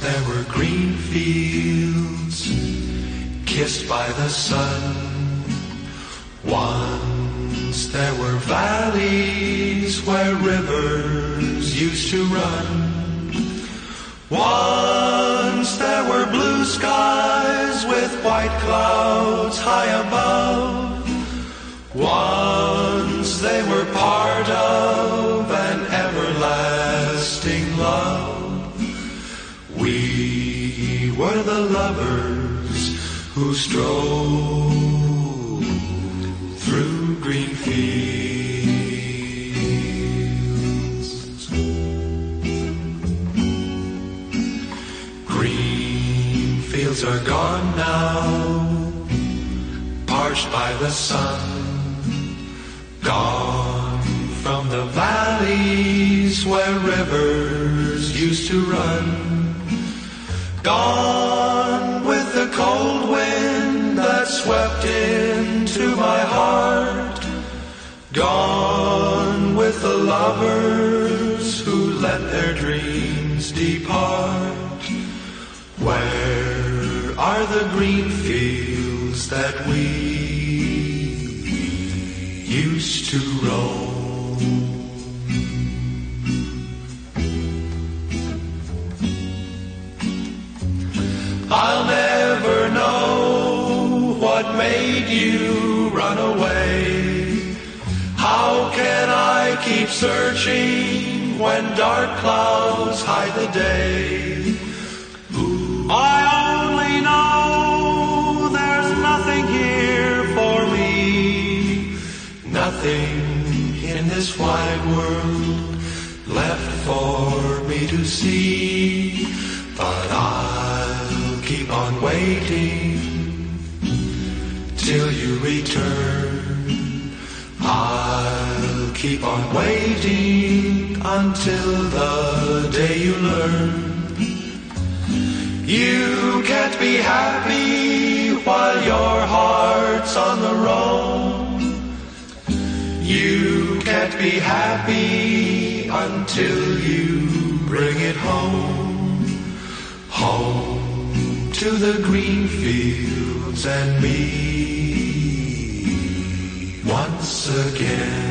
there were green fields kissed by the sun. Once there were valleys where rivers used to run. Once there were blue skies with white clouds high above. Once they were part were the lovers who strolled through green fields. Green fields are gone now, parched by the sun. Gone from the valleys where rivers used to run. Gone with the cold wind that swept into my heart. Gone with the lovers who let their dreams depart. Where are the green fields that we used to roam? I'll never know what made you run away. How can I keep searching when dark clouds hide the day? I only know there's nothing here for me, nothing in this wide world left for me to see. But I'll keep on waiting till you return. I'll keep on waiting until the day you learn. You can't be happy while your heart's on the roam. You can't be happy until you bring it home. Home to the green fields and me once again.